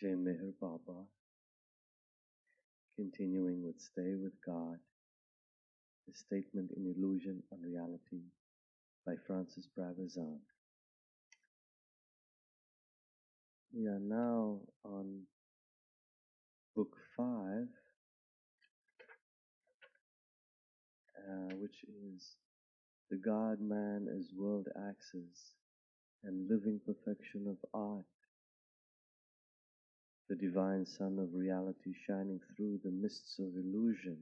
Jai Meher Baba, continuing with Stay with God, a statement in Illusion and Reality by Francis Brabazon. We are now on book five, uh, which is The God Man as World Axis and Living Perfection of Art the divine sun of reality shining through the mists of illusion.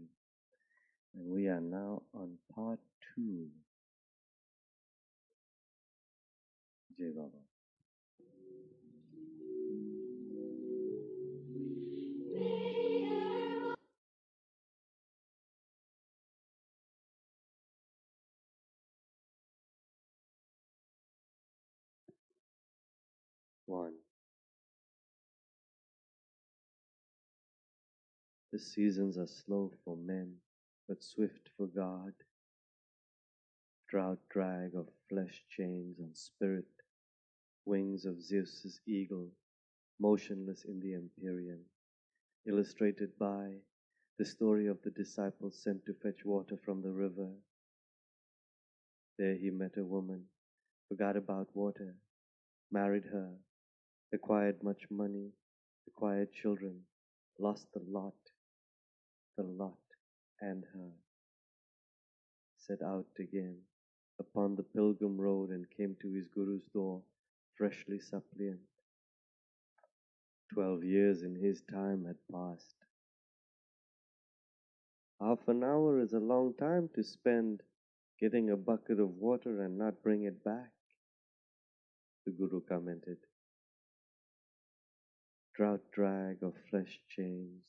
And we are now on part two. Jai Baba. One. The seasons are slow for men, but swift for God. Drought drag of flesh chains on spirit, wings of Zeus's eagle, motionless in the empyrean, illustrated by the story of the disciples sent to fetch water from the river. There he met a woman, forgot about water, married her, acquired much money, acquired children, lost the lot, the lot and her. Set out again upon the pilgrim road and came to his Guru's door, freshly suppliant. Twelve years in his time had passed. Half an hour is a long time to spend getting a bucket of water and not bring it back, the Guru commented. Drought drag of flesh chains,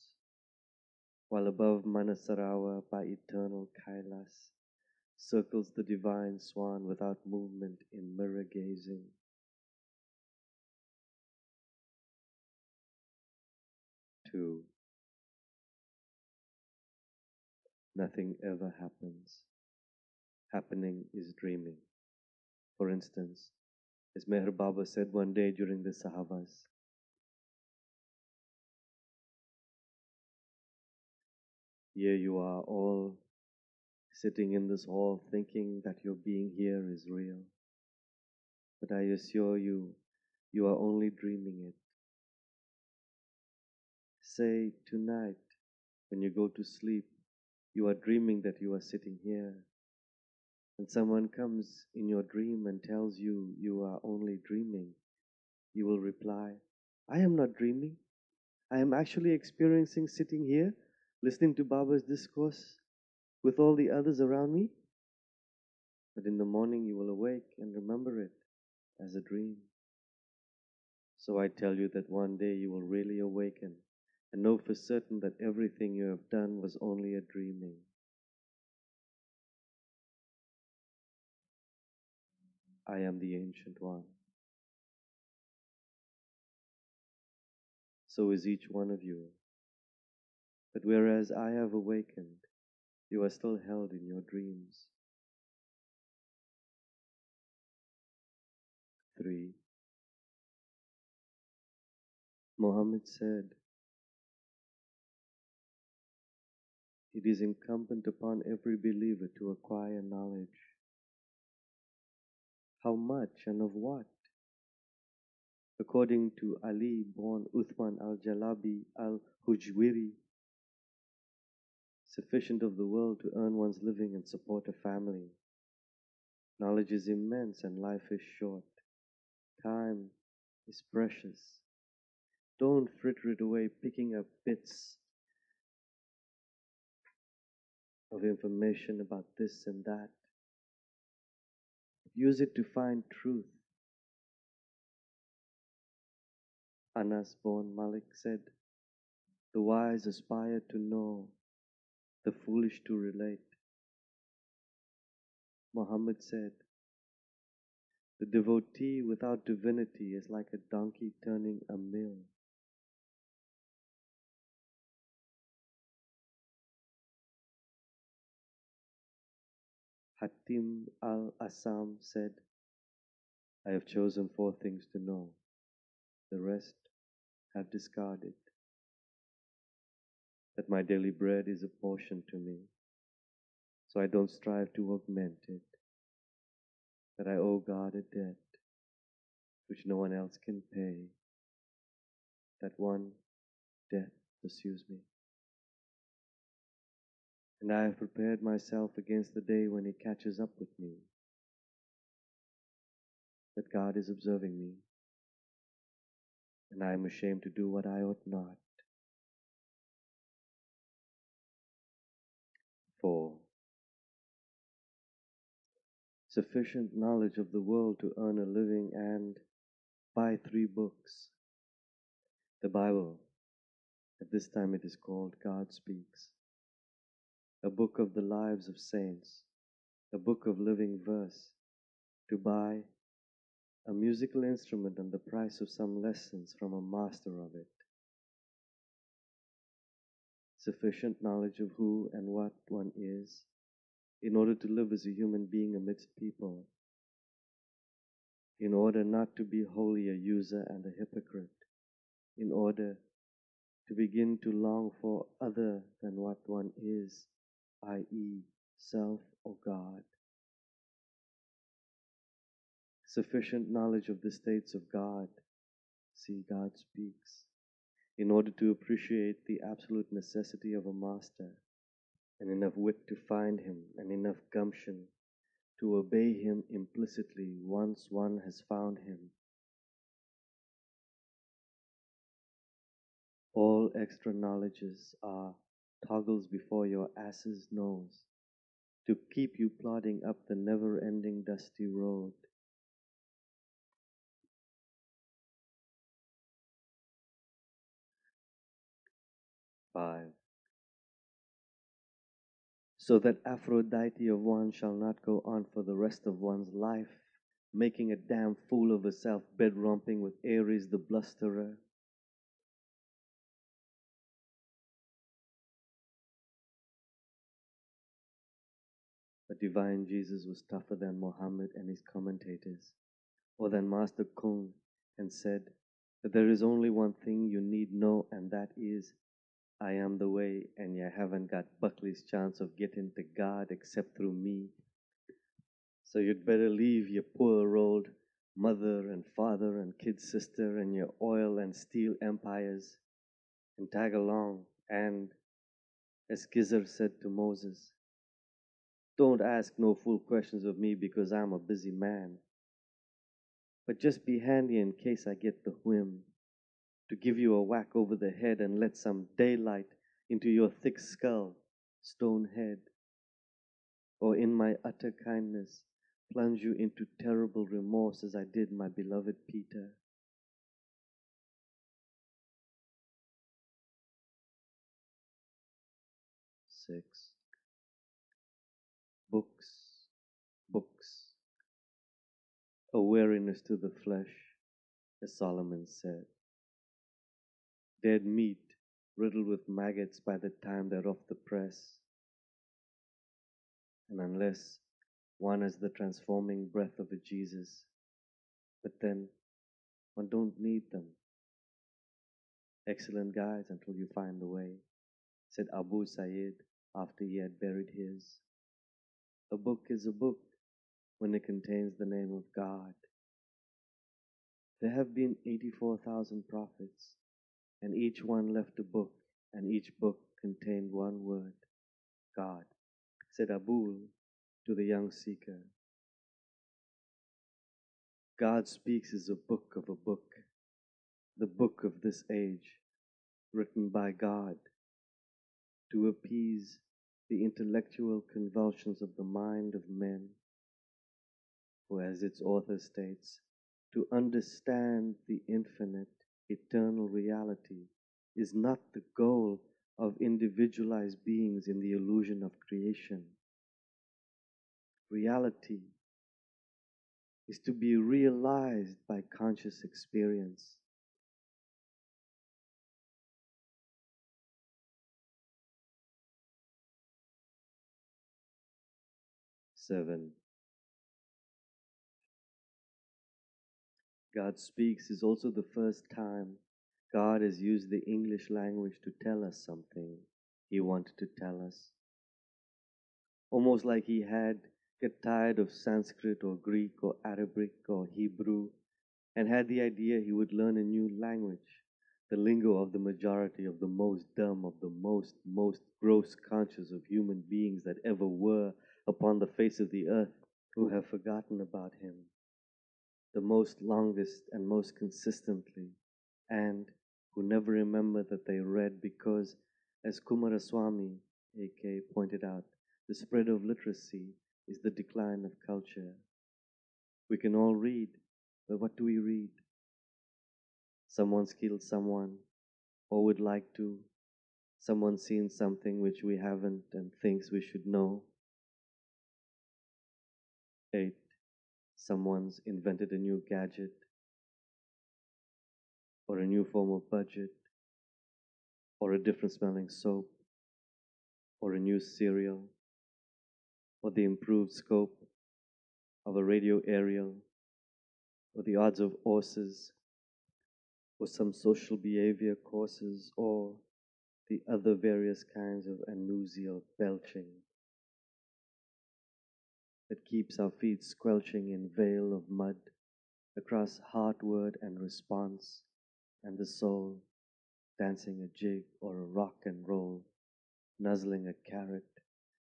while above Manasarovar by eternal Kailas circles the divine swan without movement in mirror gazing. Two. Nothing ever happens. Happening is dreaming. For instance, as Meher Baba said one day during the Sahavas, here you are all sitting in this hall thinking that your being here is real. But I assure you, you are only dreaming it. Say tonight, when you go to sleep, you are dreaming that you are sitting here. And someone comes in your dream and tells you you are only dreaming. You will reply, I am not dreaming. I am actually experiencing sitting here, listening to Baba's discourse with all the others around me. But in the morning you will awake and remember it as a dream. So I tell you that one day you will really awaken and know for certain that everything you have done was only a dreaming. I am the Ancient One. So is each one of you. But whereas I have awakened, you are still held in your dreams. Three. Muhammad said, It is incumbent upon every believer to acquire knowledge. How much and of what? According to Ali bin Uthman al Jullabi al Hujwiri, sufficient of the world to earn one's living and support a family. Knowledge is immense and life is short. Time is precious. Don't fritter it away picking up bits of information about this and that. Use it to find truth. Anas bin Malik said, The wise aspire to know, the foolish to relate. Muhammad said, The devotee without divinity is like a donkey turning a mill. Hatim al Asamm said, I have chosen four things to know. The rest have discarded. That my daily bread is a portion to me, so I don't strive to augment it. That I owe God a debt which no one else can pay. That one death pursues me. And I have prepared myself against the day when He catches up with me. That God is observing me, and I am ashamed to do what I ought not. 4. Sufficient knowledge of the world to earn a living and buy three books. The Bible, at this time it is called God Speaks, a book of the lives of saints, a book of living verse, to buy a musical instrument and the price of some lessons from a master of it. Sufficient knowledge of who and what one is in order to live as a human being amidst people, in order not to be wholly a user and a hypocrite, in order to begin to long for other than what one is, i.e., self or God. Sufficient knowledge of the states of God, see God speaks, in order to appreciate the absolute necessity of a master, and enough wit to find him, and enough gumption to obey him implicitly once one has found him. All extra knowledges are toggles before your ass's nose to keep you plodding up the never ending dusty road. So that Aphrodite of one shall not go on for the rest of one's life, making a damn fool of herself, bed romping with Ares the blusterer. But divine Jesus was tougher than Mohammed and his commentators, or than Master Kung, and said that there is only one thing you need know, and that is, I am the way, and you haven't got Buckley's chance of getting to God except through me. So you'd better leave your poor old mother and father and kid sister and your oil and steel empires and tag along. And as Khizr said to Moses, don't ask no fool questions of me because I'm a busy man. But just be handy in case I get the whim to give you a whack over the head and let some daylight into your thick skull, stone head. Or in my utter kindness, plunge you into terrible remorse as I did my beloved Peter. Six. Books, books. A weariness to the flesh, as Solomon said. Dead meat riddled with maggots by the time they're off the press. And unless one has the transforming breath of a Jesus, but then one don't need them. Excellent guys until you find the way, said Abu Said after he had buried his. A book is a book when it contains the name of God. There have been 84,000 prophets, and each one left a book, and each book contained one word God, said Abul to the young seeker. God Speaks is a book of a book, the book of this age, written by God to appease the intellectual convulsions of the mind of men, who, as its author states, to understand the infinite, eternal reality is not the goal of individualized beings in the illusion of creation. Reality is to be realized by conscious experience. Seven. God speaks is also the first time God has used the English language to tell us something He wanted to tell us. Almost like He had get tired of Sanskrit or Greek or Arabic or Hebrew and had the idea He would learn a new language, the lingo of the majority of the most dumb, of the most, most gross conscious of human beings that ever were upon the face of the earth who have forgotten about Him, the most longest and most consistently, and who never remember that they read because, as Coomaraswamy, A.K., pointed out, the spread of literacy is the decline of culture. We can all read, but what do we read? Someone's killed someone, or would like to. Someone's seen something which we haven't and thinks we should know. 8. Someone's invented a new gadget or a new form of budget, or a different smelling soap, or a new cereal, or the improved scope of a radio aerial, or the odds of horses, or some social behavior courses, or the other various kinds of anusial belching that keeps our feet squelching in veil of mud across heart word and response and the soul dancing a jig or a rock and roll, nuzzling a carrot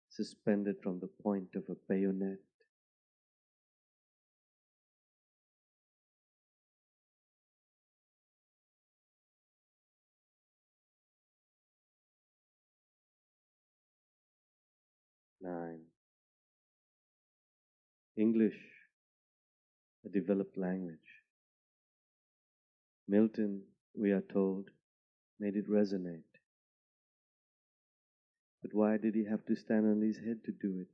suspended from the point of a bayonet. English, a developed language. Milton, we are told, made it resonate. But why did he have to stand on his head to do it?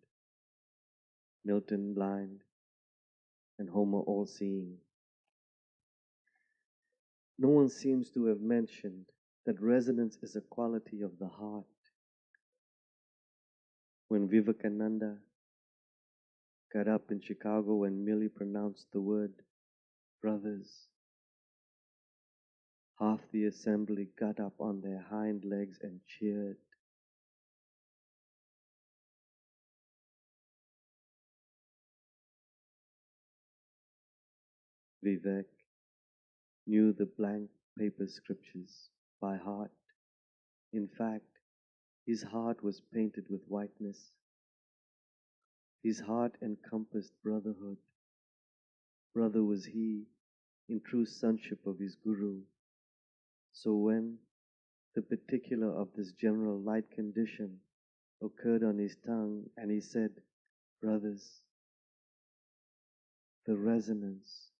Milton blind and Homer all seeing. No one seems to have mentioned that resonance is a quality of the heart. When Vivekananda got up in Chicago and merely pronounced the word brothers, Half the assembly got up on their hind legs and cheered. Vivek knew the blank paper scriptures by heart. In fact, his heart was painted with whiteness. His heart encompassed brotherhood. Brother was he in true sonship of his Guru. So when the particular of this general light condition occurred on his tongue, and he said, Brothers, the resonance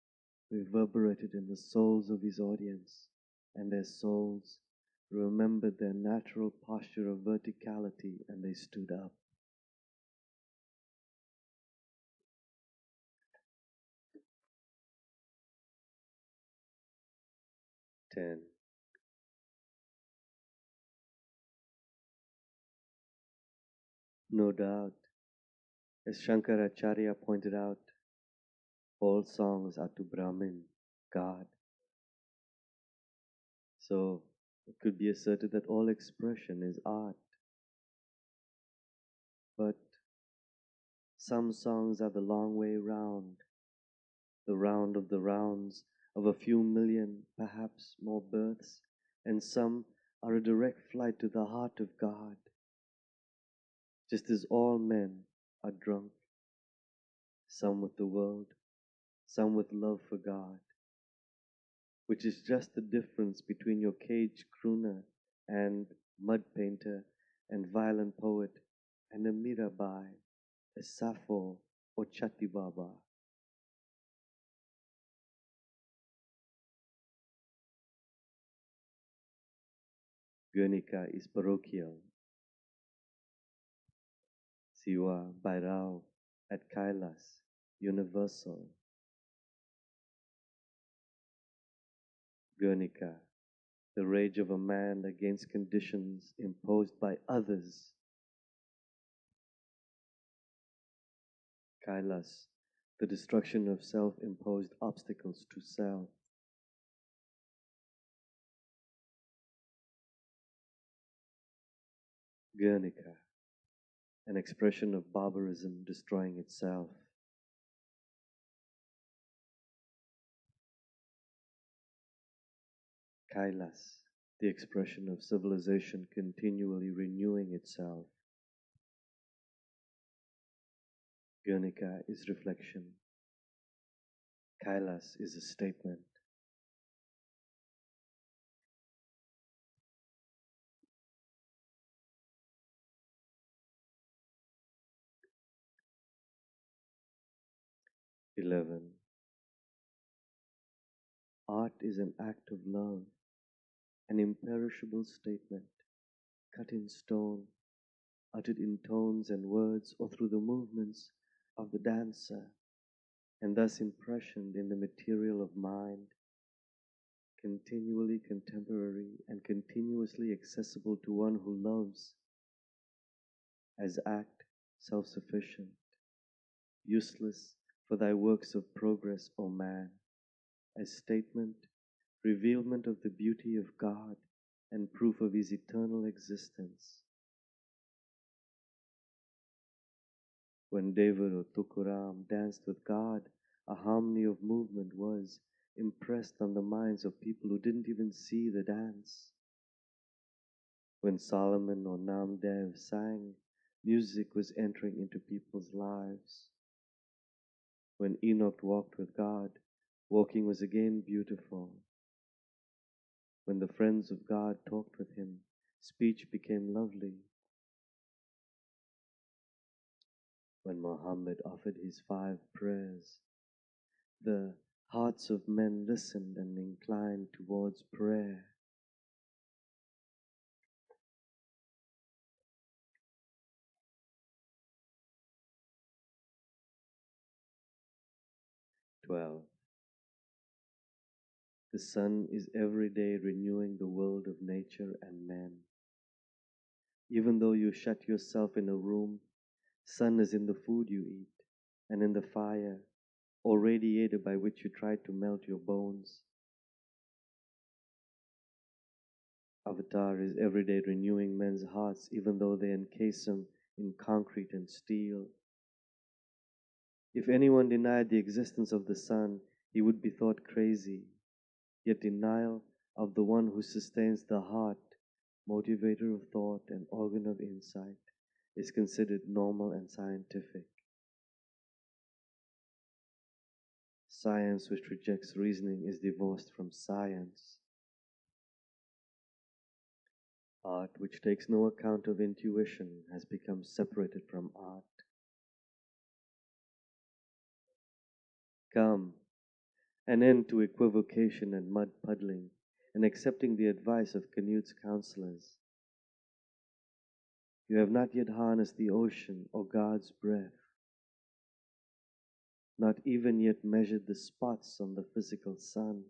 reverberated in the souls of his audience, and their souls remembered their natural posture of verticality, and they stood up. Ten. No doubt, as Shankaracharya pointed out, all songs are to Brahman, God. So it could be asserted that all expression is art. But some songs are the long way round, the round of the rounds of a few million, perhaps more births, and some are a direct flight to the heart of God just as all men are drunk, some with the world, some with love for God, which is just the difference between your caged crooner and mud painter and violent poet and a Mirabai, a Sappho or Chatti Baba. Guernica is parochial Siva Bhairav at Kailas, universal. Guernica, the rage of a man against conditions imposed by others. Kailas, the destruction of self imposed obstacles to self. Guernica, an expression of barbarism destroying itself. Kailas, the expression of civilization continually renewing itself. Guernica is reflection. Kailas is a statement. Eleven. Art is an act of love, an imperishable statement, cut in stone, uttered in tones and words or through the movements of the dancer, and thus impressioned in the material of mind, continually contemporary and continuously accessible to one who loves, as act self sufficient, useless for thy works of progress, O man, as statement, revealment of the beauty of God, and proof of his eternal existence. When David or Tukaram danced with God, a harmony of movement was impressed on the minds of people who didn't even see the dance. When Solomon or Namdev sang, music was entering into people's lives. When Enoch walked with God, walking was again beautiful. When the friends of God talked with him, speech became lovely. when Mohammed offered his five prayers. The hearts of men listened and inclined towards prayer. Twelve. The sun is every day renewing the world of nature and man. Even though you shut yourself in a room Sun is in the food you eat, and in the fire, or radiator by which you try to melt your bones. Avatar is every day renewing men's hearts, even though they encase them in concrete and steel. If anyone denied the existence of the sun, he would be thought crazy. Yet denial of the one who sustains the heart, motivator of thought and organ of insight, is considered normal and scientific. Science which rejects reasoning is divorced from science. Art which takes no account of intuition has become separated from art. Come, an end to equivocation and mud puddling, and accepting the advice of Canute's counselors. You have not yet harnessed the ocean or God's breath, not even yet measured the spots on the physical sun.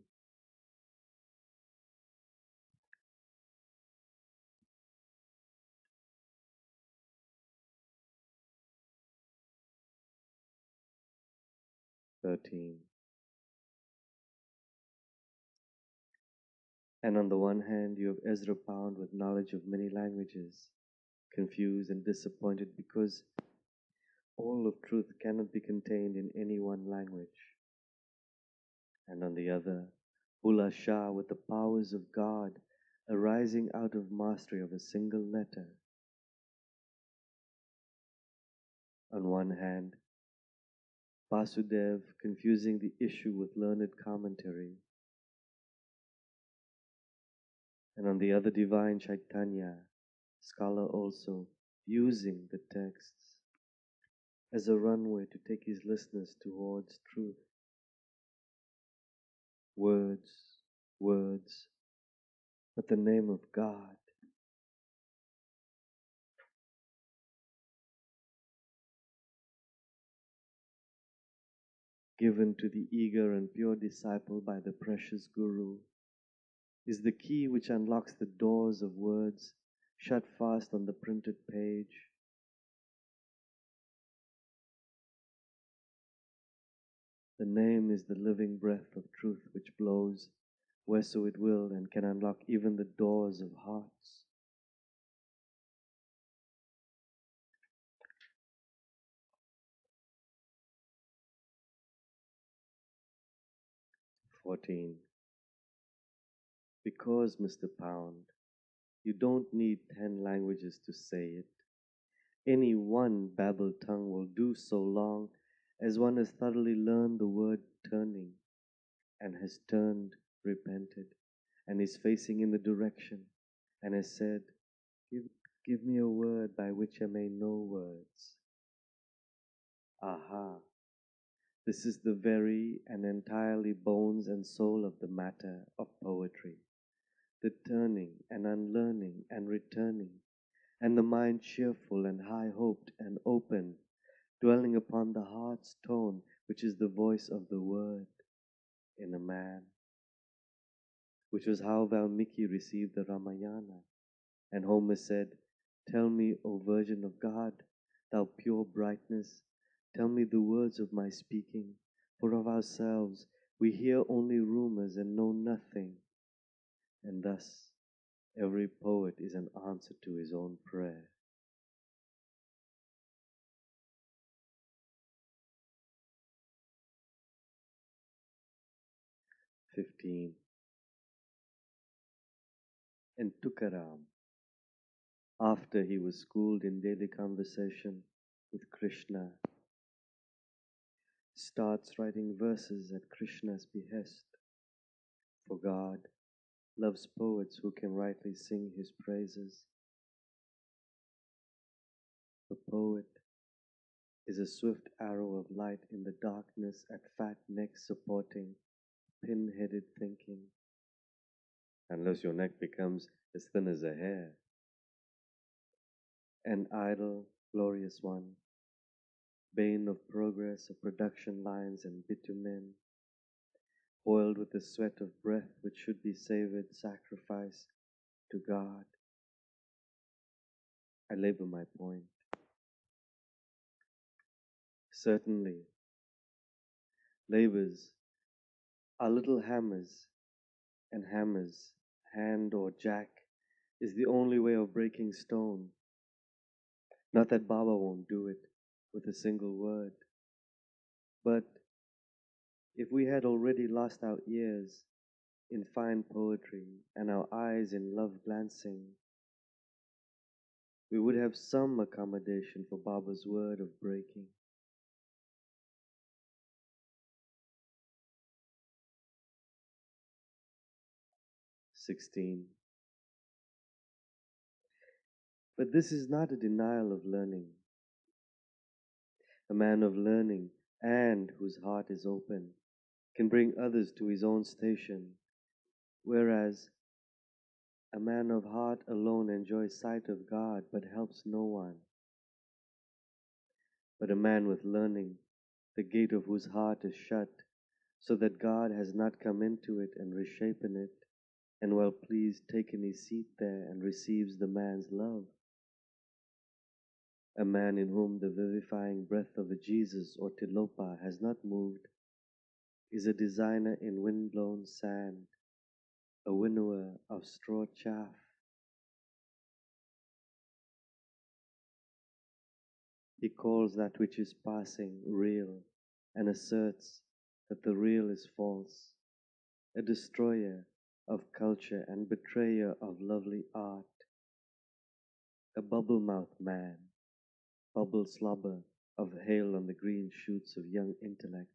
Thirteen. And on the one hand, you have Ezra Pound with knowledge of many languages confused and disappointed because all of truth cannot be contained in any one language. And on the other, Bulleh Shah with the powers of God arising out of mastery of a single letter. On one hand, Vasudev confusing the issue with learned commentary, and on the other divine Chaitanya scholar also using the texts as a runway to take his listeners towards truth. Words, words, but the name of God. Given to the eager and pure disciple by the precious Guru is the key which unlocks the doors of words shut fast on the printed page. The name is the living breath of truth which blows whereso it will and can unlock even the doors of hearts. 14. Because, Mr. Pound, you don't need ten languages to say it. Any one babbled tongue will do so long as one has thoroughly learned the word turning and has turned, repented, and is facing in the direction and has said, Give, give me a word by which I may know words. Aha! This is the very and entirely bones and soul of the matter of poetry. The turning and unlearning and returning, and the mind cheerful and high hoped and open, dwelling upon the heart's tone, which is the voice of the word in a man, which was how Valmiki received the Ramayana. And Homer said, Tell me, O Virgin of God, thou pure brightness, Tell me the words of my speaking, for of ourselves we hear only rumors and know nothing. And thus every poet is an answer to his own prayer. Fifteen. And Tukaram, after he was schooled in daily conversation with Krishna starts writing verses at Krishna's behest. For God loves poets who can rightly sing his praises. The poet is a swift arrow of light in the darkness at fat neck supporting pin-headed thinking. Unless your neck becomes as thin as a hair. An idle, glorious one bane of progress of production lines and bitumen, oiled with the sweat of breath which should be savored sacrifice to God. I labor my point. Certainly, labors are little hammers, and hammers, hand or jack, is the only way of breaking stone. Not that Baba won't do it with a single word. But if we had already lost our ears in fine poetry and our eyes in love glancing, we would have some accommodation for Baba's word of breaking. Sixteen. But this is not a denial of learning a man of learning and whose heart is open, can bring others to his own station, whereas a man of heart alone enjoys sight of God but helps no one. But a man with learning, the gate of whose heart is shut, so that God has not come into it and reshapen it, and well pleased taken his seat there and receives the man's love a man in whom the vivifying breath of a Jesus or Tilopa has not moved, is a designer in wind-blown sand, a winnower of straw chaff. He calls that which is passing real and asserts that the real is false, a destroyer of culture and betrayer of lovely art, a bubble-mouthed man bubble slobber of hail on the green shoots of young intellect.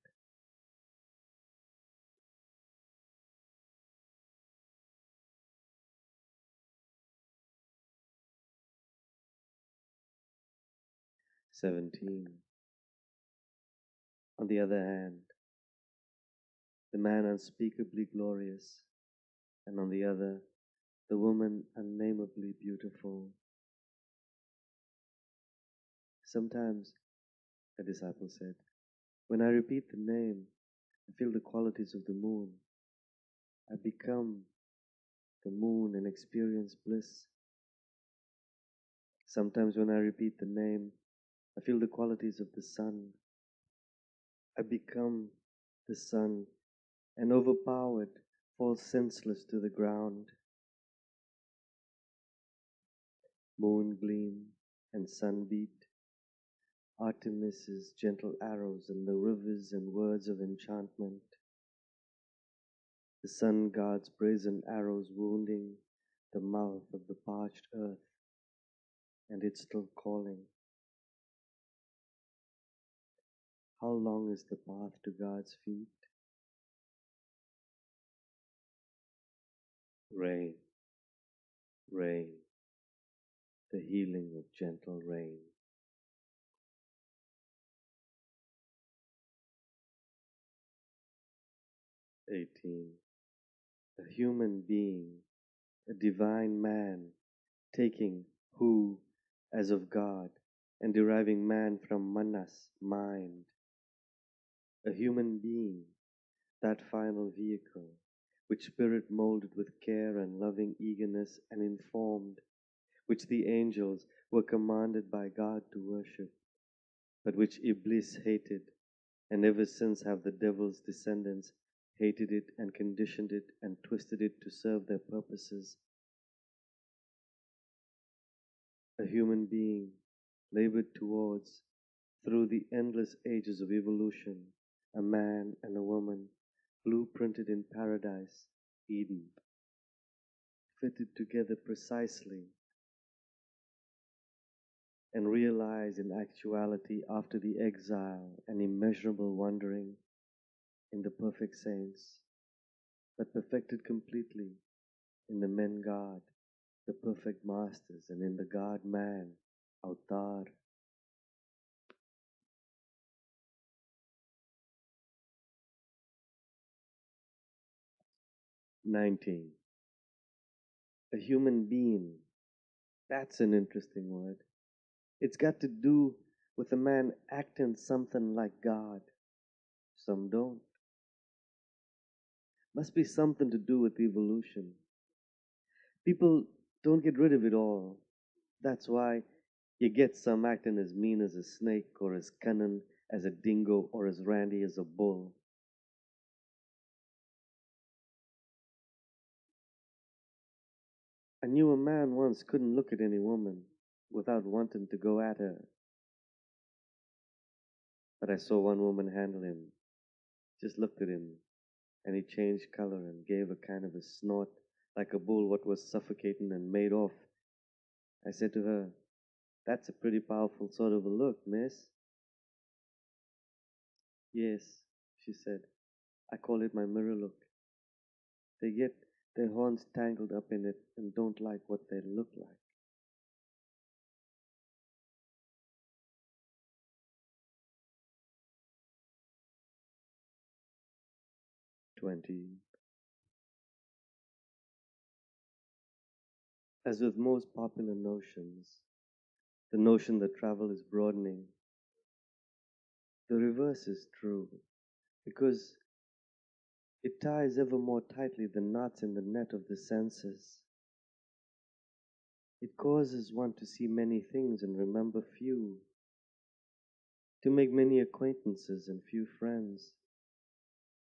Seventeen. On the other hand, the man unspeakably glorious, and on the other, the woman unnameably beautiful Sometimes, a disciple said, when I repeat the name, I feel the qualities of the moon. I become the moon and experience bliss. Sometimes when I repeat the name, I feel the qualities of the sun. I become the sun and overpowered fall senseless to the ground. Moon gleam and sun beat Artemis's gentle arrows and the rivers and words of enchantment. the sun god's brazen arrows wounding the mouth of the parched earth, and it's still calling. How long is the path to God's feet? Rain, rain, the healing of gentle rain. Eighteen. A human being, a divine man, taking who as of God, and deriving man from manas, mind. A human being, that final vehicle, which spirit molded with care and loving eagerness and informed, which the angels were commanded by God to worship, but which Iblis hated, and ever since have the devil's descendants hated it and conditioned it and twisted it to serve their purposes. A human being labored towards, through the endless ages of evolution, a man and a woman blueprinted in paradise, Eden, fitted together precisely and realized in actuality after the exile and immeasurable wandering in the perfect saints, but perfected completely in the men God, the perfect masters, and in the God man, Avatar. Nineteen. A human being. That's an interesting word. It's got to do with a man acting something like God. Some don't. Must be something to do with evolution. People don't get rid of it all. That's why you get some acting as mean as a snake, or as cunning as a dingo, or as randy as a bull. I knew a man once couldn't look at any woman without wanting to go at her. But I saw one woman handle him, just looked at him, and he changed color and gave a kind of a snort like a bull what was suffocating and made off. I said to her, That's a pretty powerful sort of a look, miss. Yes, she said. I call it my mirror look. They get their horns tangled up in it and don't like what they look like. Twenty. As with most popular notions, the notion that travel is broadening, the reverse is true, because it ties ever more tightly the knots in the net of the senses. It causes one to see many things and remember few, to make many acquaintances and few friends.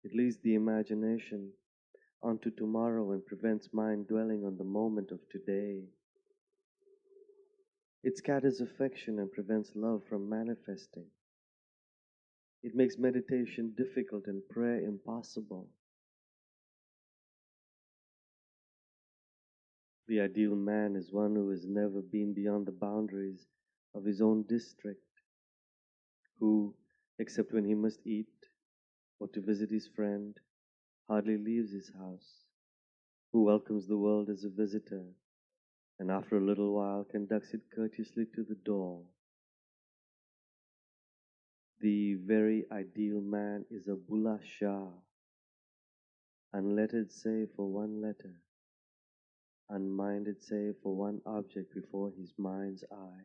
It leads the imagination onto tomorrow and prevents mind dwelling on the moment of today. It scatters affection and prevents love from manifesting. It makes meditation difficult and prayer impossible. The ideal man is one who has never been beyond the boundaries of his own district, who, except when he must eat or to visit his friend, hardly leaves his house, who welcomes the world as a visitor, and after a little while conducts it courteously to the door. The very ideal man is a Bulla Shah, unlettered save for one letter, unminded save for one object before his mind's eye.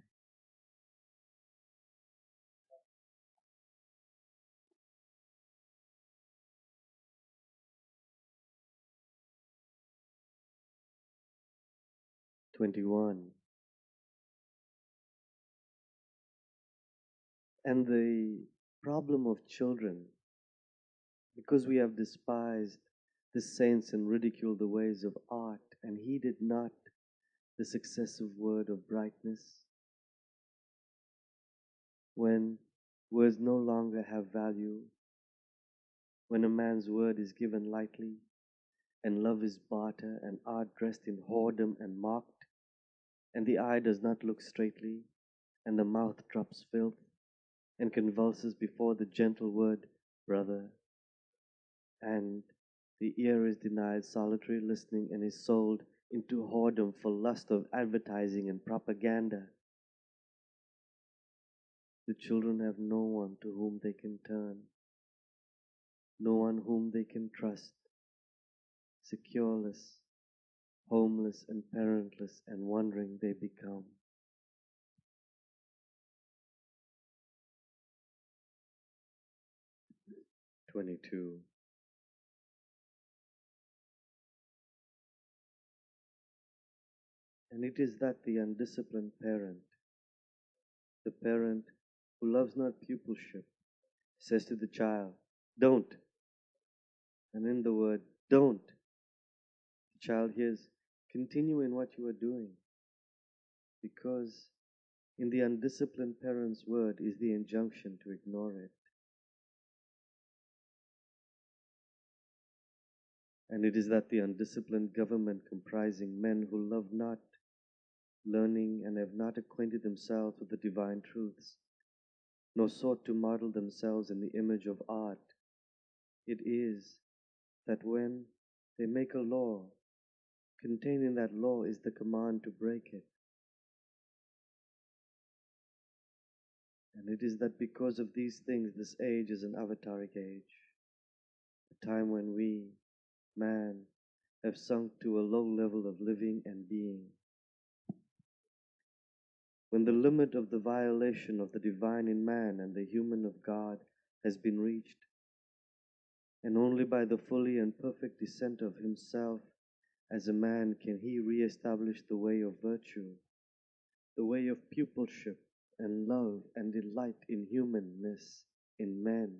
Twenty-one. And the problem of children, because we have despised the saints and ridiculed the ways of art and heeded not the successive word of brightness, when words no longer have value, when a man's word is given lightly, and love is barter, and art dressed in whoredom and mocked, and the eye does not look straightly, and the mouth drops filth, and convulses before the gentle word, brother, and the ear is denied solitary listening and is sold into whoredom for lust of advertising and propaganda. The children have no one to whom they can turn, no one whom they can trust, secureless, homeless and parentless and wandering they become. Twenty-two. And it is that the undisciplined parent, the parent who loves not pupilship, says to the child, Don't. And in the word, Don't, the child hears, Continue in what you are doing. Because in the undisciplined parent's word is the injunction to ignore it. And it is that the undisciplined government comprising men who love not learning and have not acquainted themselves with the divine truths, nor sought to model themselves in the image of art. It is that when they make a law, contained in that law is the command to break it. And it is that because of these things, this age is an avataric age, a time when we, man, have sunk to a low level of living and being when the limit of the violation of the divine in man and the human of God has been reached, and only by the fully and perfect descent of himself as a man can he re-establish the way of virtue, the way of pupilship and love and delight in humanness in men.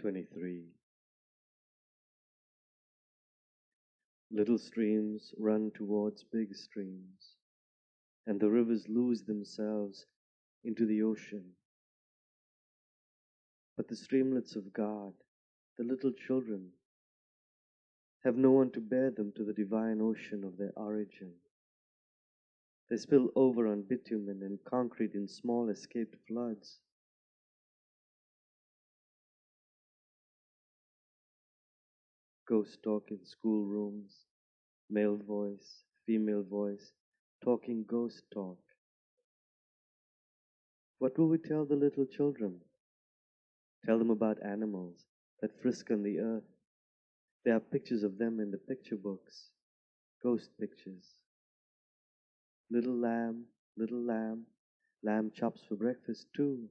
Twenty-three. Little streams run towards big streams, and the rivers lose themselves into the ocean. But the streamlets of God, the little children, have no one to bear them to the divine ocean of their origin. They spill over on bitumen and concrete in small escaped floods. Ghost talk in schoolrooms, male voice, female voice, talking ghost talk. What will we tell the little children? Tell them about animals that frisk on the earth. There are pictures of them in the picture books, ghost pictures. Little lamb, little lamb, lamb chops for breakfast too.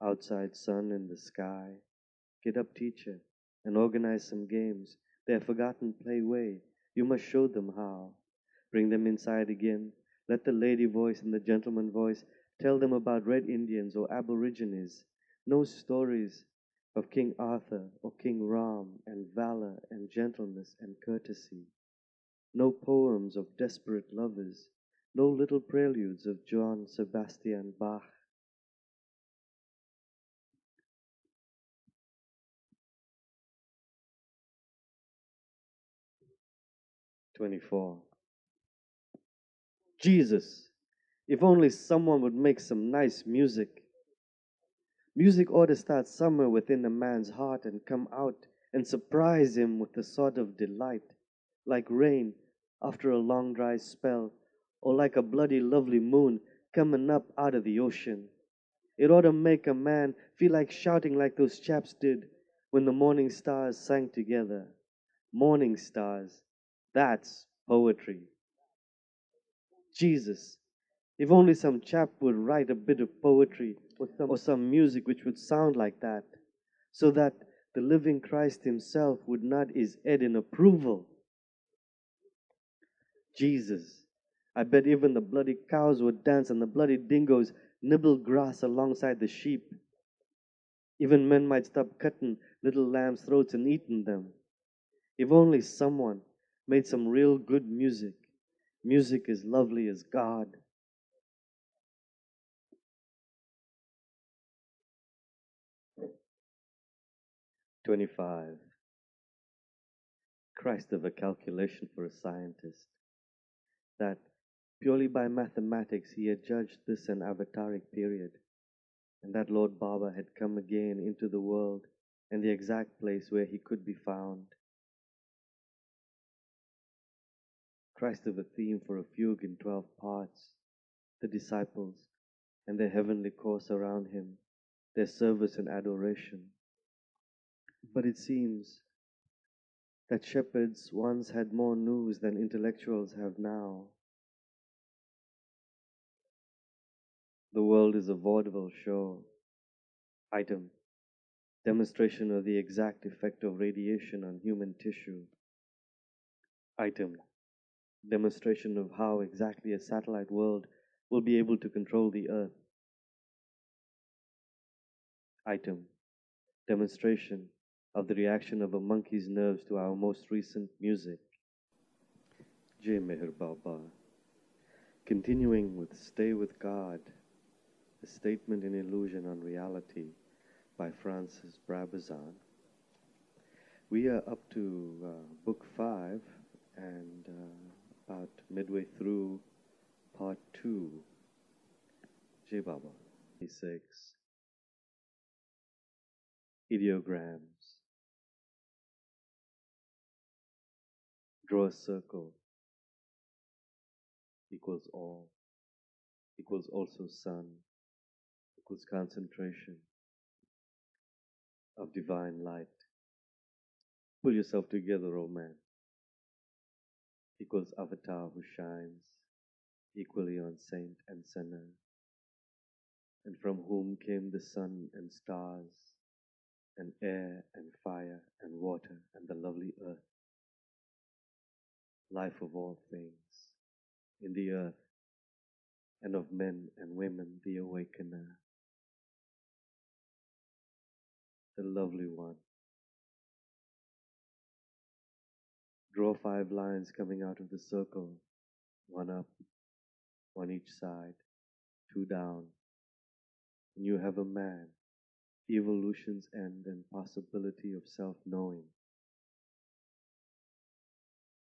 Outside sun in the sky. Get up, teacher, and organize some games. Have forgotten play way. You must show them how. Bring them inside again. Let the lady voice and the gentleman voice tell them about red Indians or aborigines. No stories of King Arthur or King Ram and valor and gentleness and courtesy. No poems of desperate lovers. No little preludes of Johann Sebastian Bach. Twenty-four. Jesus, if only someone would make some nice music. Music ought to start somewhere within a man's heart and come out and surprise him with a sort of delight, like rain after a long dry spell, or like a bloody lovely moon coming up out of the ocean. It ought to make a man feel like shouting like those chaps did when the morning stars sang together. Morning stars, that's poetry. Jesus, if only some chap would write a bit of poetry or some, or some music which would sound like that, so that the living Christ himself would nod his head in approval. Jesus, I bet even the bloody cows would dance and the bloody dingoes nibble grass alongside the sheep. Even men might stop cutting little lambs' throats and eating them. If only someone made some real good music. Music is lovely as God. Twenty-five. Christ of a calculation for a scientist. That purely by mathematics he had judged this an avataric period, and that Lord Baba had come again into the world and the exact place where he could be found. Christ of a theme for a fugue in twelve parts, the disciples and their heavenly course around him, their service and adoration. But it seems that shepherds once had more news than intellectuals have now. The world is a vaudeville show. Item Demonstration of the exact effect of radiation on human tissue. Item Demonstration of how exactly a satellite world will be able to control the Earth. Item Demonstration of the reaction of a monkey's nerves to our most recent music. Jai Meher Baba. Continuing with Stay with God, a statement in illusion on reality by Francis Brabazon. We are up to uh, book five and uh, midway through part two. Jai Baba. 6. Ideograms. Draw a circle equals all equals also sun equals concentration of divine light. Pull yourself together, O man. Equals avatar who shines equally on saint and sinner, and from whom came the sun and stars, and air and fire and water and the lovely earth? Life of all things, in the earth, and of men and women the awakener, the lovely one. Draw five lines coming out of the circle, one up, one each side, two down, and you have a man, evolution's end and possibility of self-knowing.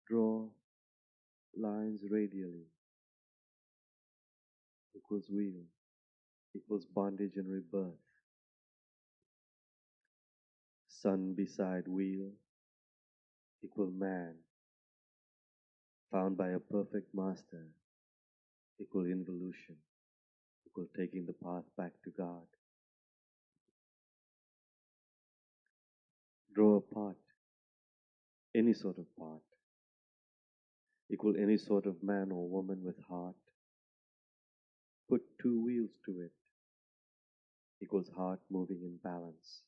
Draw lines radially equals wheel equals bondage and rebirth. Sun beside wheel equal man found by a perfect master equal involution equal taking the path back to God. Draw a part, any sort of part, equal any sort of man or woman with heart. Put two wheels to it, equals heart moving in balance.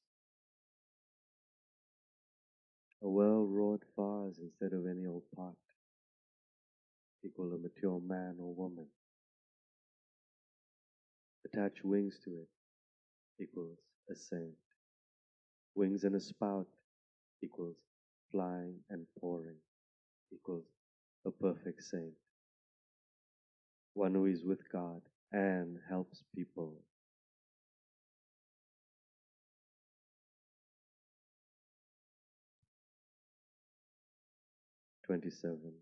A well wrought vase instead of any old pot, equal a mature man or woman. Attach wings to it, equals a saint. Wings and a spout equals flying and pouring, equals a perfect saint, one who is with God and helps people. Twenty-seven.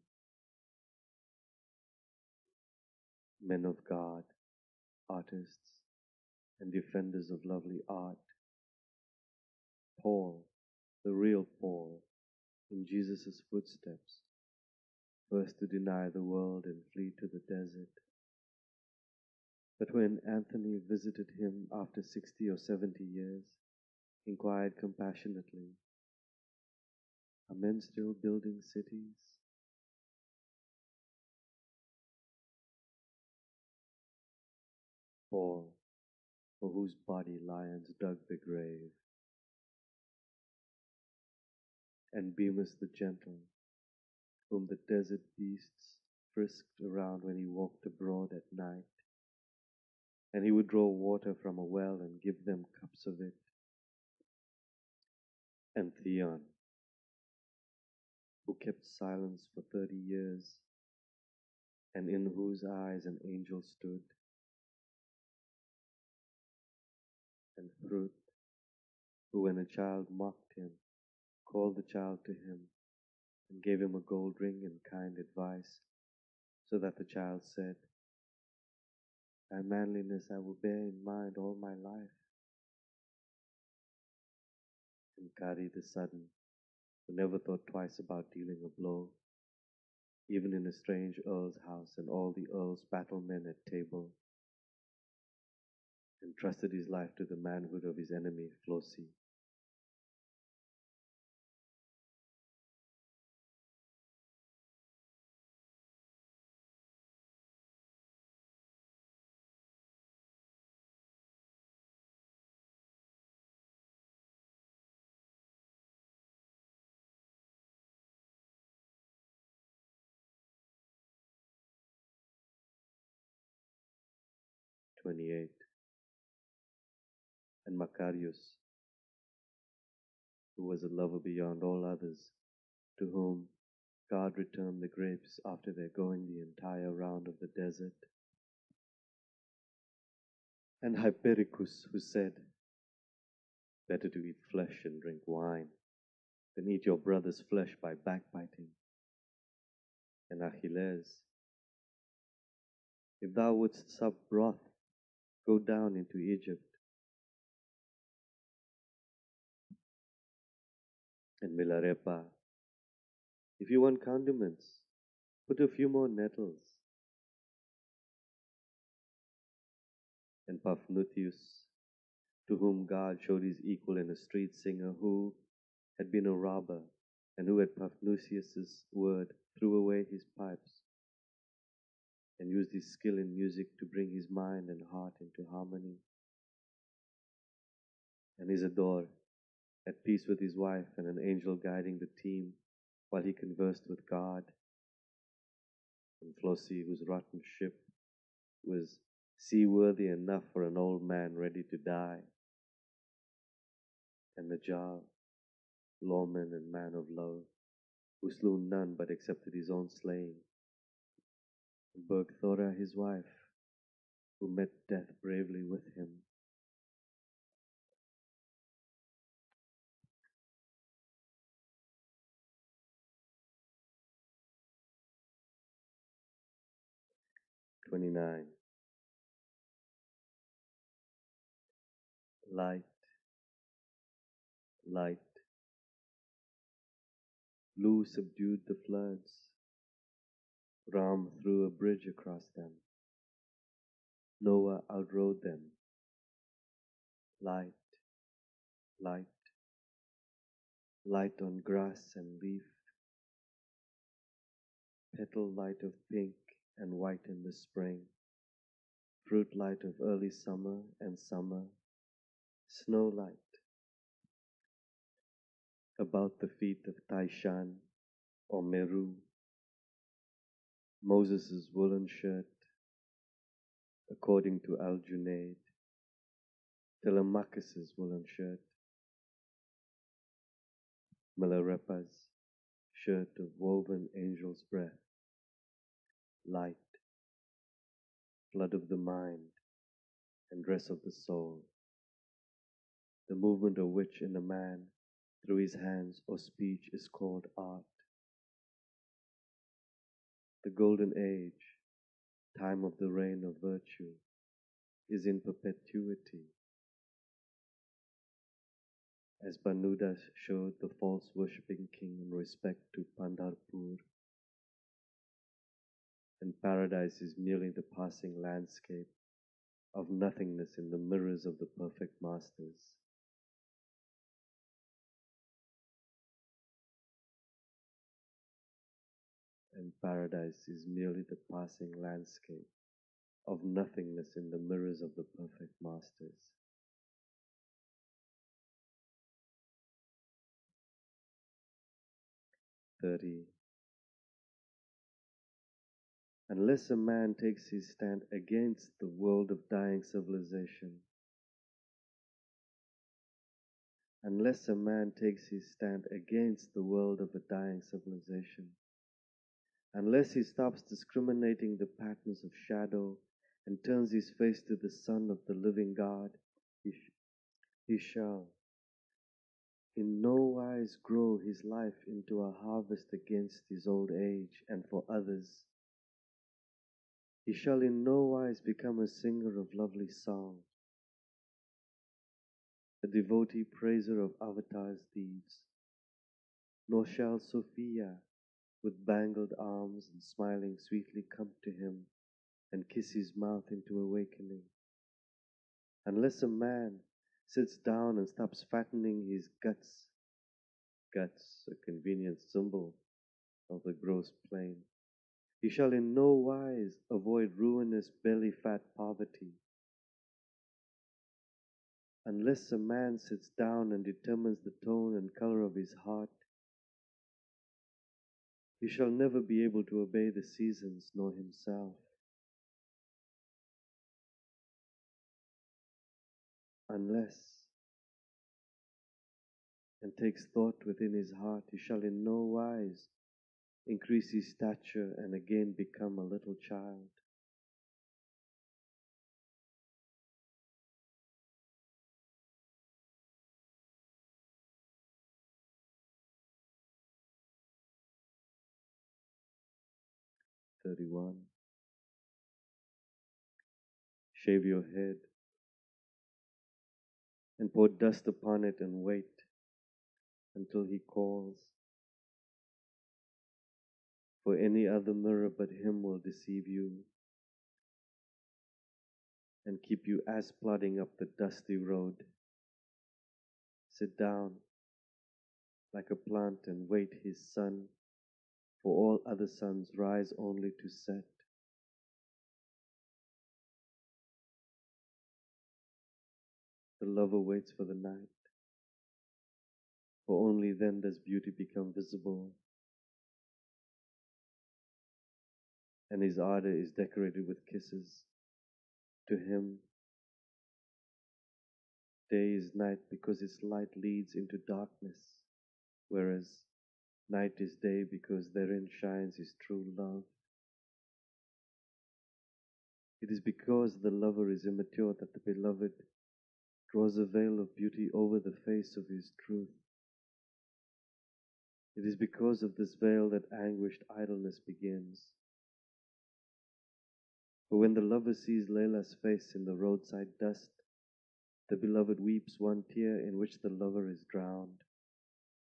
Men of God, artists, and defenders of lovely art. Paul, the real Paul, in Jesus' footsteps, first to deny the world and flee to the desert. But when Anthony visited him after sixty or seventy years, inquired compassionately, Are men still building cities? Paul, for whose body lions dug the grave, and Bemus the gentle, whom the desert beasts frisked around when he walked abroad at night. And he would draw water from a well and give them cups of it. And Theon, who kept silence for thirty years, and in whose eyes an angel stood, and Hrut, who when a child mocked him, called the child to him, and gave him a gold ring and kind advice, so that the child said, Thy manliness I will bear in mind all my life. And Kari the sudden, who never thought twice about dealing a blow, even in a strange earl's house and all the earl's battlemen at table, entrusted his life to the manhood of his enemy, Flosi. Macarius, who was a lover beyond all others, to whom God returned the grapes after their going the entire round of the desert. And Hyperichius, who said, Better to eat flesh and drink wine than eat your brother's flesh by backbiting. And Achilles, if thou wouldst sup broth, go down into Egypt. And Milarepa, if you want condiments, put a few more nettles. And Paphnutius, to whom God showed his equal in a street singer who had been a robber and who at Paphnutius's word threw away his pipes and used his skill in music to bring his mind and heart into harmony. And Isidore, at peace with his wife and an angel guiding the team while he conversed with God. And Flosi, whose rotten ship was seaworthy enough for an old man ready to die. And Njal, lawman and man of love, who slew none but accepted his own slaying. And Bergthora, his wife, who met death bravely with him. Twenty-nine. Light, light. blue subdued the floods. Ram threw a bridge across them. Noah outrode them. Light, light, light on grass and leaf. Petal light of pink and white in the spring. Fruit light of early summer and summer. Snow light. About the feet of Taishan or Meru. Moses' woolen shirt, according to Al Junaid. Telemachus's woolen shirt. Milarepa's shirt of woven angel's breath. Light, flood of the mind, and dress of the soul. The movement of which in a man through his hands or speech is called art. The golden age, time of the reign of virtue, is in perpetuity. As Bhanudas showed the false worshipping king in respect to Pandharpur, and paradise is merely the passing landscape of nothingness in the mirrors of the perfect masters. And paradise is merely the passing landscape of nothingness in the mirrors of the perfect masters. Thirty. Unless a man takes his stand against the world of dying civilization, unless a man takes his stand against the world of a dying civilization, unless he stops discriminating the patterns of shadow and turns his face to the Son of the living God, he, sh- he shall in no wise grow his life into a harvest against his old age and for others. He shall in no wise become a singer of lovely song, a devotee praiser of avatars' deeds, nor shall Sophia, with bangled arms and smiling sweetly, come to him and kiss his mouth into awakening. Unless a man sits down and stops fattening his guts, guts, a convenient symbol of the gross plane, he shall in no wise avoid ruinous belly fat poverty Unless a man sits down and determines the tone and color of his heart, he shall never be able to obey the seasons nor himself. Unless, and takes thought within his heart, he shall in no wise increase his stature and again become a little child. Thirty-one. Shave your head and pour dust upon it and wait until he calls. For any other mirror but him will deceive you and keep you as plodding up the dusty road. Sit down like a plant and wait his sun, for all other suns rise only to set. The lover waits for the night, for only then does beauty become visible, and his ardor is decorated with kisses. To him, day is night because its light leads into darkness, whereas night is day because therein shines his true love. It is because the lover is immature that the beloved draws a veil of beauty over the face of his truth. It is because of this veil that anguished idleness begins. For when the lover sees Layla's face in the roadside dust, the beloved weeps one tear in which the lover is drowned,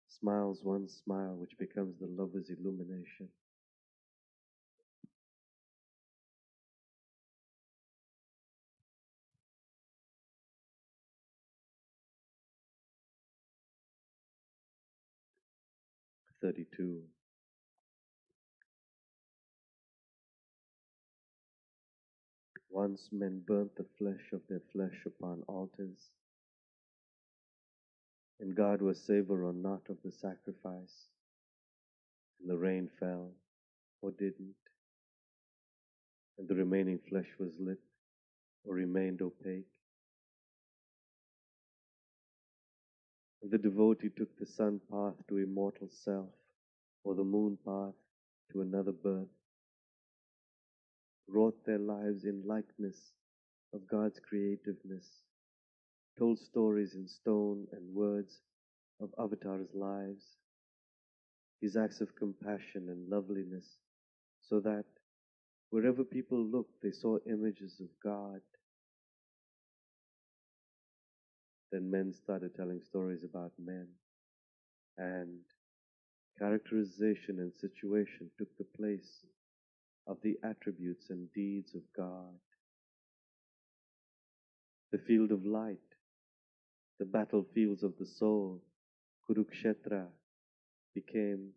smiles one smile which becomes the lover's illumination. Once men burnt the flesh of their flesh upon altars, and God was savor or not of the sacrifice, and the rain fell or didn't, and the remaining flesh was lit or remained opaque. And the devotee took the sun path to immortal self, or the moon path to another birth, wrought their lives in likeness of God's creativeness, told stories in stone and words of avatars' lives, his acts of compassion and loveliness, so that wherever people looked, they saw images of God. Then men started telling stories about men, and characterization and situation took the place of the attributes and deeds of God. The field of light, the battlefields of the soul, Kurukshetra, became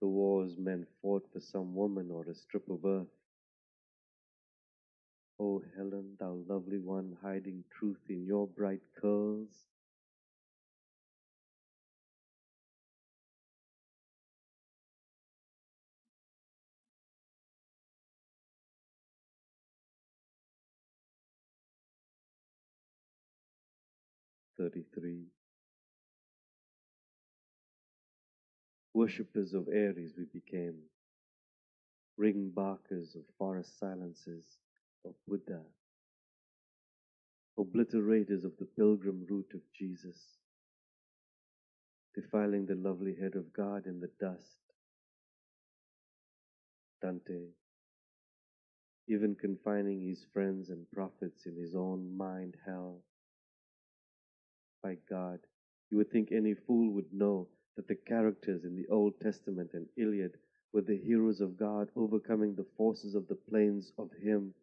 the wars men fought for some woman or a strip of earth. O Helen, thou lovely one, hiding truth in your bright curls, 33. Worshippers of Ares we became, ring barkers of forest silences of Buddha, obliterators of the pilgrim route of Jesus, defiling the lovely head of God in the dust. Dante, even confining his friends and prophets in his own mind hell. By God, you would think any fool would know that the characters in the Old Testament and Iliad were the heroes of God overcoming the forces of the plains of Him,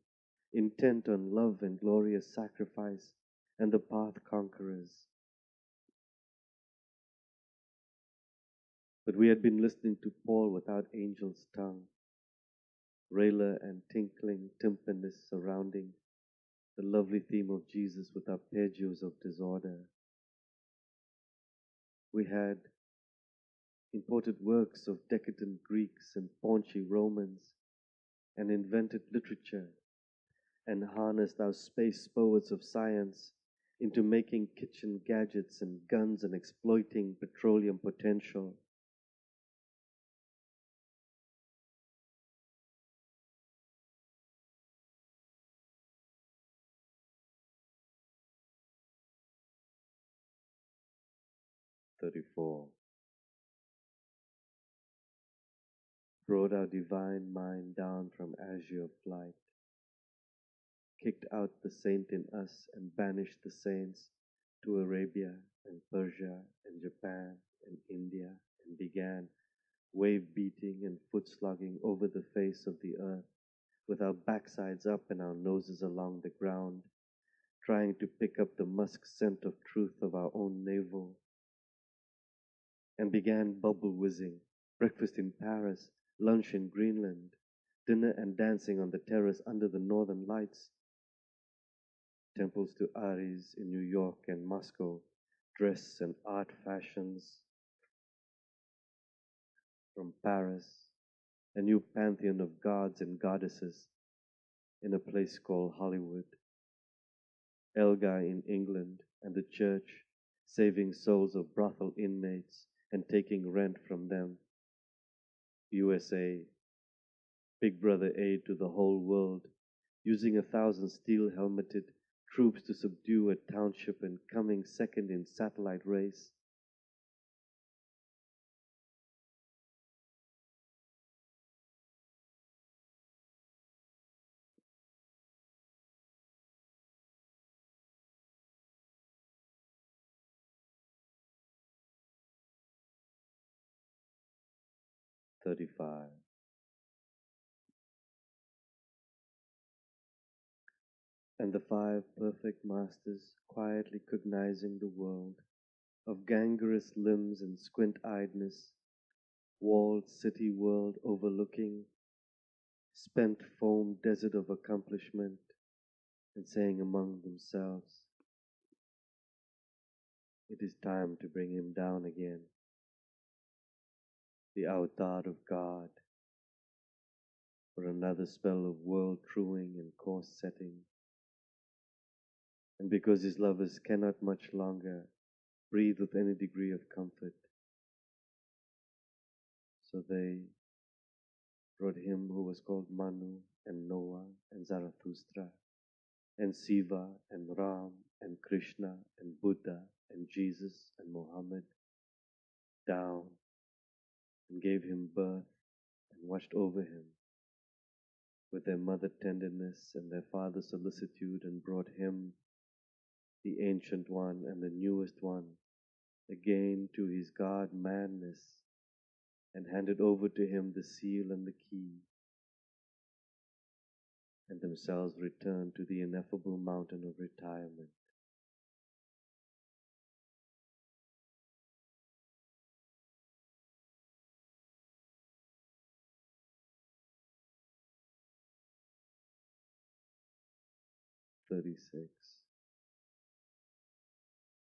intent on love and glorious sacrifice, and the path conquerors. But we had been listening to Paul without angel's tongue, railer and tinkling timpanists surrounding the lovely theme of Jesus with arpeggios of disorder. We had imported works of decadent Greeks and paunchy Romans, and invented literature, and harnessed our space poets of science into making kitchen gadgets and guns and exploiting petroleum potential. Brought our divine mind down from azure flight, kicked out the saint in us and banished the saints to Arabia and Persia and Japan and India and began wave beating and foot slogging over the face of the earth with our backsides up and our noses along the ground, trying to pick up the musk scent of truth of our own navel, and began bubble whizzing, breakfast in Paris, lunch in Greenland, dinner and dancing on the terrace under the northern lights, temples to Ares in New York and Moscow, dress and art fashions from Paris, a new pantheon of gods and goddesses in a place called Hollywood, Elga in England, and the church saving souls of brothel inmates and taking rent from them USA, Big Brother aid to the whole world, using a thousand steel helmeted troops to subdue a township and coming second in satellite race. Thirty-five. and the five perfect masters quietly cognizing the world of gangrenous limbs and squint-eyedness, walled city world overlooking, spent foam desert of accomplishment, and saying among themselves, it is time to bring him down again, the avatar of God, for another spell of world truing and course setting and because his lovers cannot much longer breathe with any degree of comfort. So they brought him who was called Manu and Noah and Zarathustra and Siva and Ram and Krishna and Buddha and Jesus and Mohammed down and gave him birth and watched over him with their mother tenderness and their father solicitude and brought him the ancient one and the newest one, again to his God madness, and handed over to him the seal and the key, and themselves returned to the ineffable mountain of retirement. Thirty-six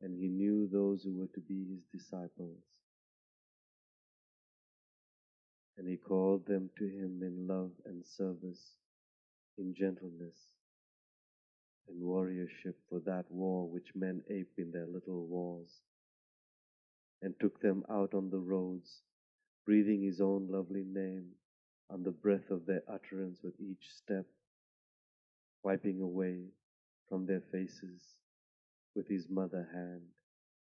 and he knew those who were to be his disciples. And he called them to him in love and service, in gentleness, in warriorship for that war which men ape in their little wars, and took them out on the roads, breathing his own lovely name on the breath of their utterance with each step, wiping away from their faces with his mother hand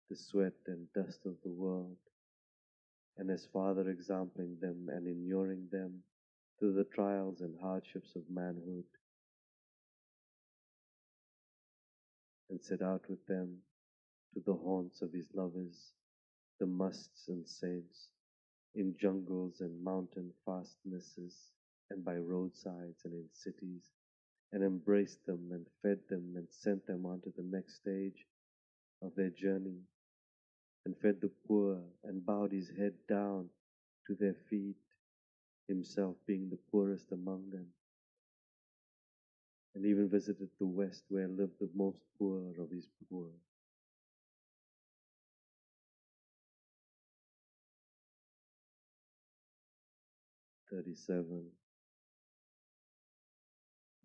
the sweat and dust of the world, and as father exampling them and inuring them through the trials and hardships of manhood, and set out with them to the haunts of his lovers, the masts and saints, in jungles and mountain fastnesses, and by roadsides and in cities, and embraced them and fed them and sent them on to the next stage of their journey, and fed the poor and bowed his head down to their feet, himself being the poorest among them, and even visited the West where lived the most poor of his poor. Thirty-seven,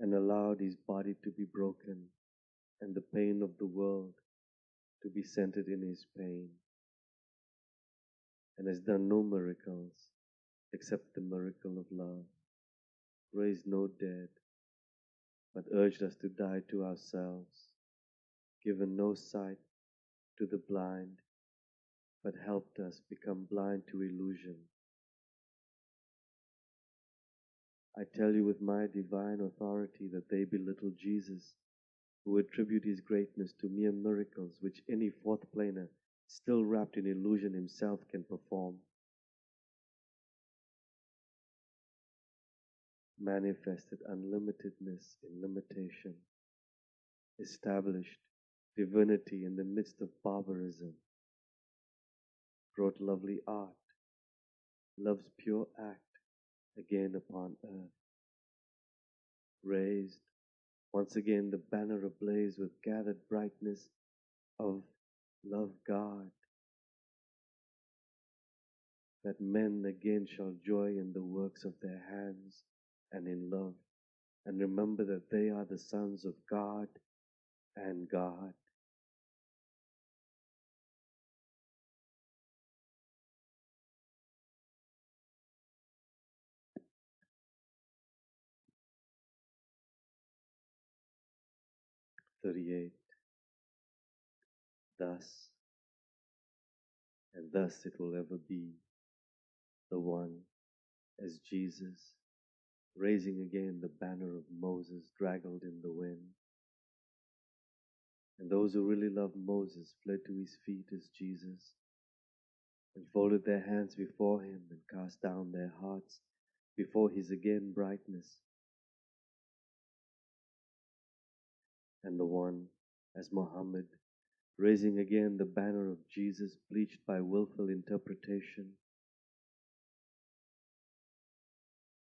and allowed his body to be broken, and the pain of the world to be centered in his pain, and has done no miracles except the miracle of love, raised no dead, but urged us to die to ourselves, given no sight to the blind, but helped us become blind to illusion. I tell you with my divine authority that they belittle Jesus, who attribute his greatness to mere miracles which any fourth planer, still wrapped in illusion himself, can perform. Manifested unlimitedness in limitation, established divinity in the midst of barbarism, brought lovely art, love's pure act again upon earth, raised once again the banner ablaze with gathered brightness of love God, that men again shall joy in the works of their hands and in love, and remember that they are the sons of God and God. Thirty-eight. Thus, and thus it will ever be, the one as Jesus, raising again the banner of Moses draggled in the wind. And those who really loved Moses fled to his feet as Jesus, and folded their hands before him and cast down their hearts before his again brightness. And the one as Muhammad, raising again the banner of Jesus bleached by willful interpretation.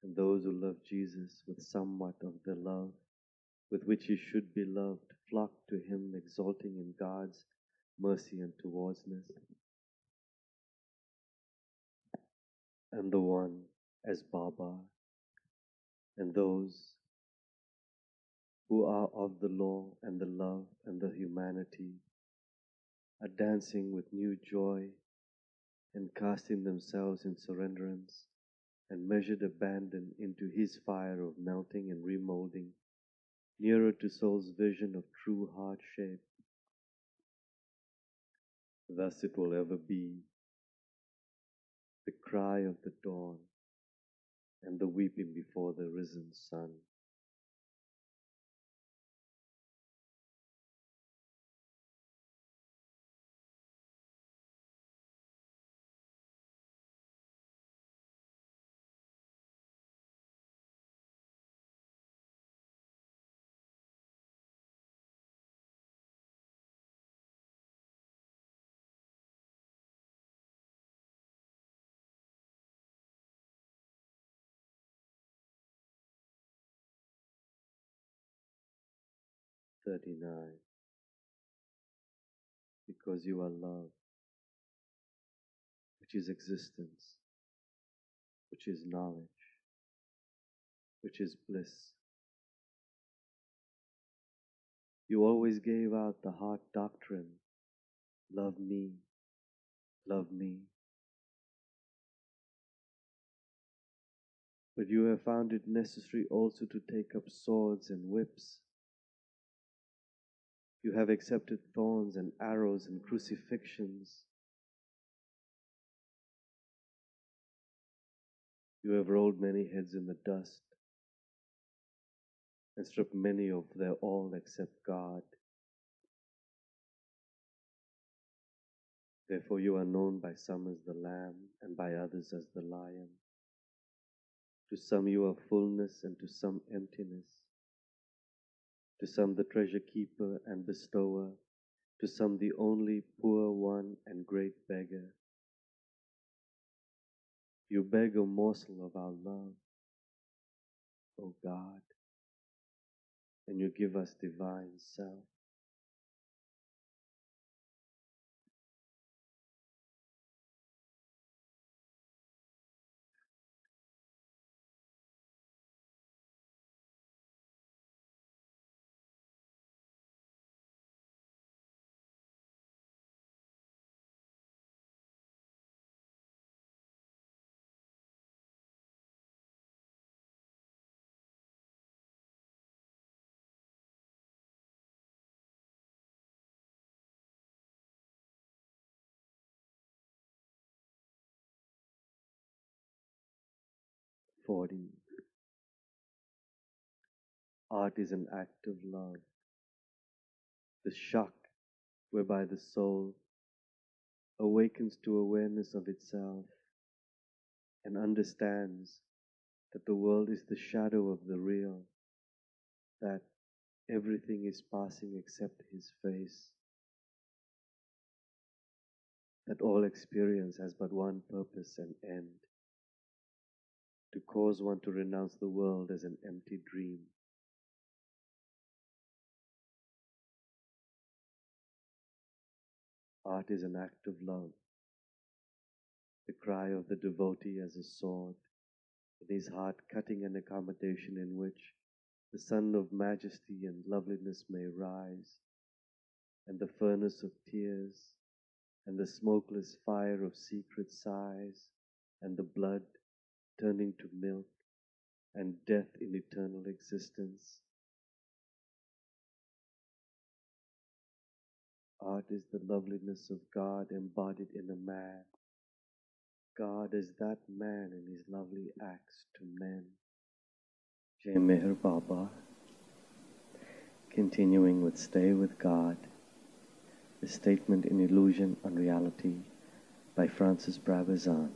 And those who love Jesus with somewhat of the love with which he should be loved flock to him, exulting in God's mercy and towardsness. And the one as Baba, and those who are of the law and the love and the humanity are dancing with new joy and casting themselves in surrenderance and measured abandon into his fire of melting and remolding nearer to soul's vision of true heart shape. Thus it will ever be the cry of the dawn and the weeping before the risen sun. Thirty-nine. Because you are love, which is existence, which is knowledge, which is bliss, You always gave out the heart doctrine love me, love me. But you have found it necessary also to take up swords and whips. You have accepted thorns and arrows and crucifixions. You have rolled many heads in the dust and stripped many of their all except God. Therefore, you are known by some as the Lamb and by others as the Lion. To some you are fullness and to some emptiness. To some the treasure keeper and bestower. To some the only poor one and great beggar. You beg a morsel of our love, O God, and you give us divine self. Forty. Art is an act of love. The shock whereby the soul awakens to awareness of itself and understands that the world is the shadow of the real, that everything is passing except his face, that all experience has but one purpose and end to cause one to renounce the world as an empty dream. Art is an act of love, the cry of the devotee as a sword, in his heart cutting an accommodation in which the sun of majesty and loveliness may rise, and the furnace of tears, and the smokeless fire of secret sighs, and the blood turning to milk, and death in eternal existence. Art is the loveliness of God embodied in a man. God is that man in his lovely acts to men. Jai Meher Baba, continuing with Stay with God, a statement in Illusion on Reality by Francis Brabazon.